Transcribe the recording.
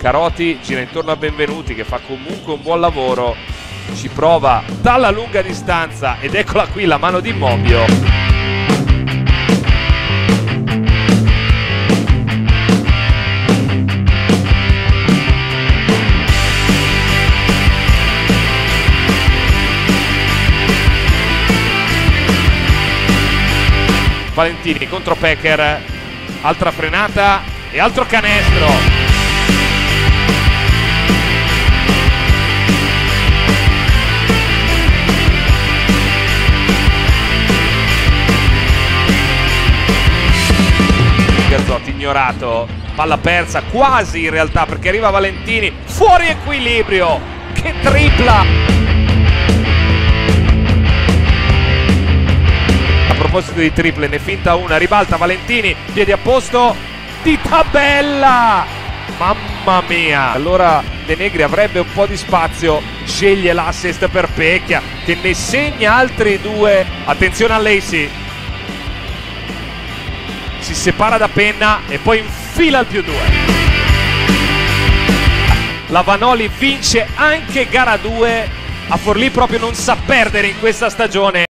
Caroti gira intorno a Benvenuti che fa comunque un buon lavoro. Ci prova dalla lunga distanza ed eccola qui la mano di Mobbio. Valentini contro Pecker, altra frenata e altro canestro. Gazzotti ignorato, palla persa quasi in realtà perché arriva Valentini, fuori equilibrio, che tripla! proposito di triple, ne finta una, ribalta Valentini, piedi a posto di tabella! Mamma mia! Allora De Negri avrebbe un po' di spazio, sceglie l'assist per Pecchia che ne segna altri due. Attenzione a Lacey. Si separa da Penna e poi infila il più due. La Vanoli vince anche gara 2. A Forlì proprio non sa perdere in questa stagione.